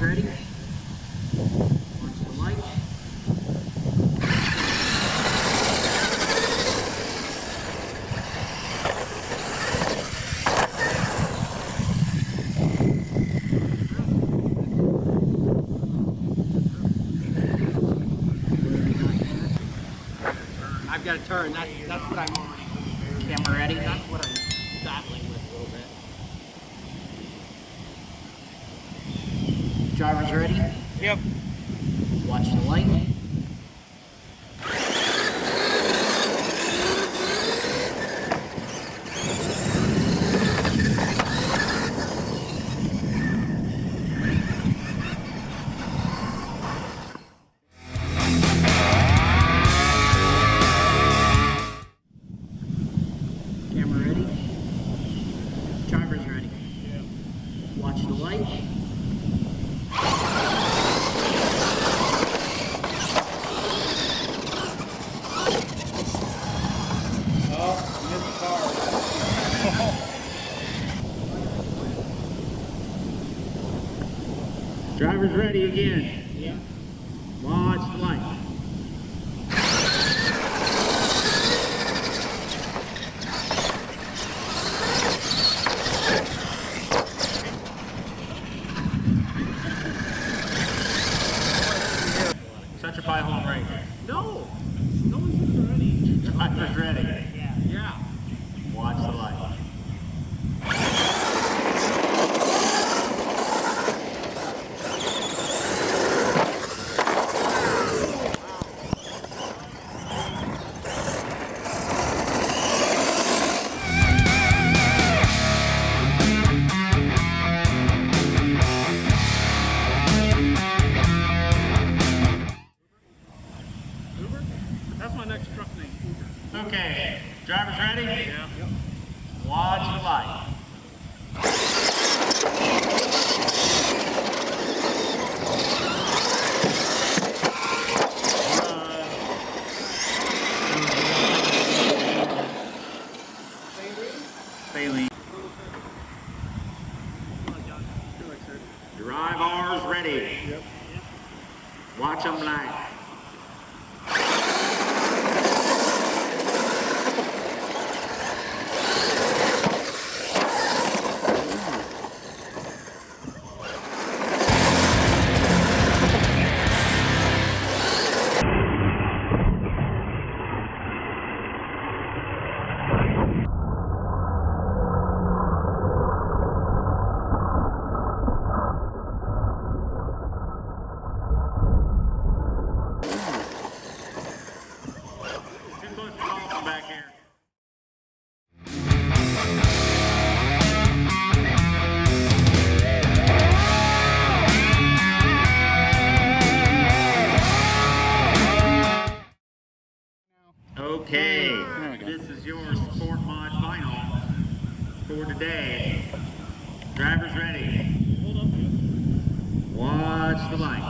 ready. Watch the light. I've got to turn. That's, that's what I'm already camera ready. That's what I'm Driver's ready. Yep. Watch the light. Camera ready. Driver's ready. Watch the light. Driver's ready again. Yeah. Watch the That's my next truck name, Uber. Okay, driver's ready? Yeah. Watch the light. Bailey. Drive ours ready. Yep. Watch them light. Drivers ready. Watch the light.